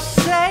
say